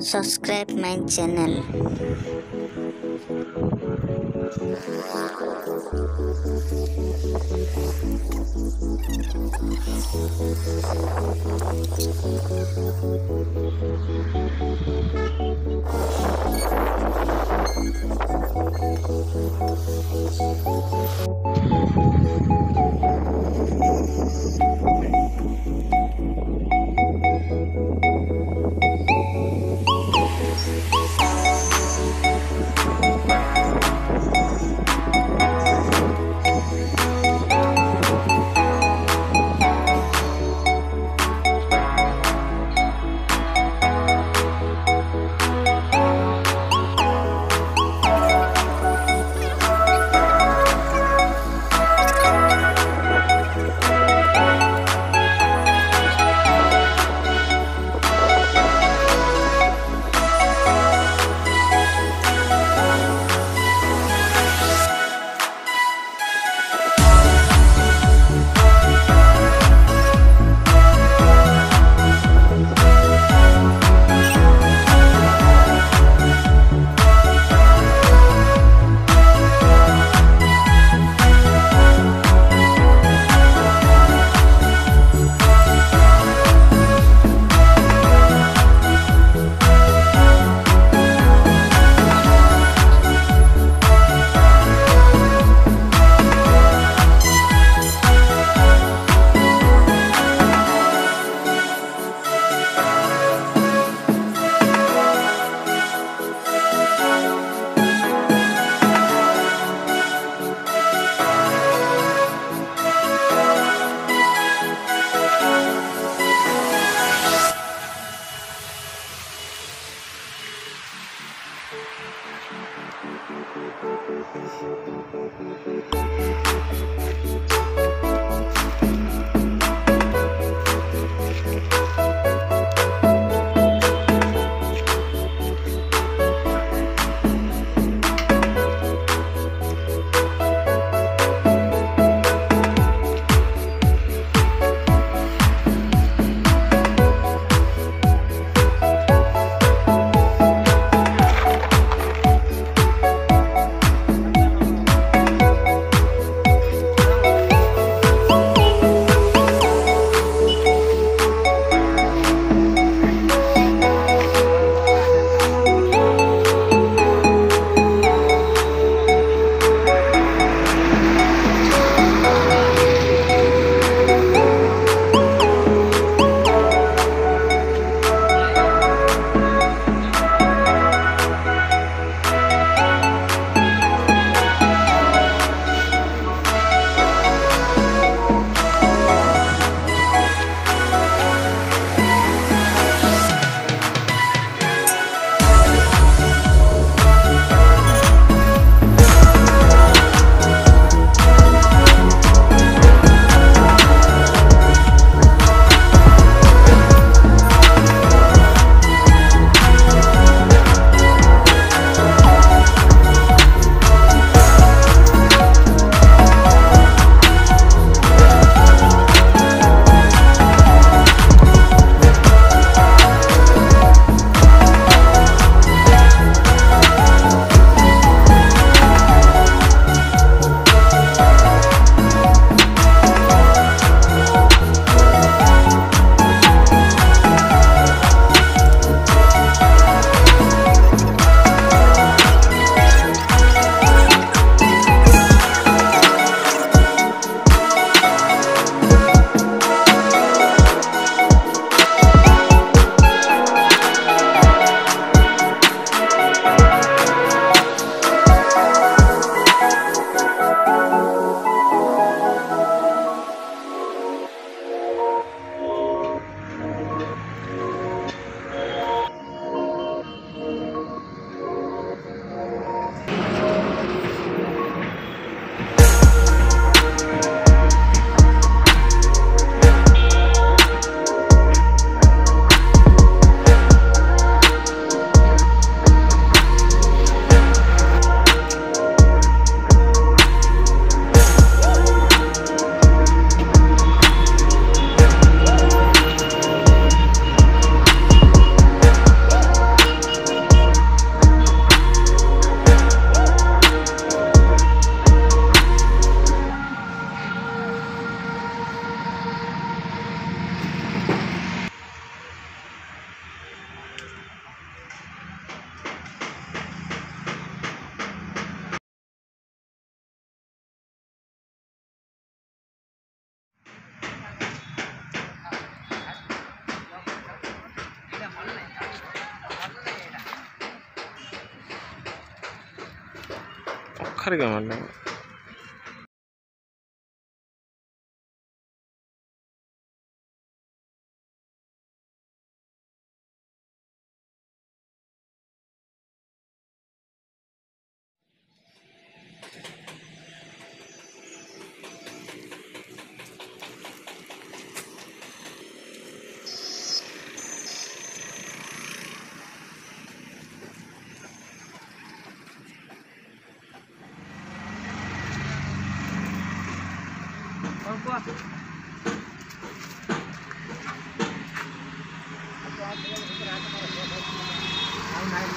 subscribe my channel. Thank Thank you. ఆఖరిగా మళ్ళీ. म्हणलं नाही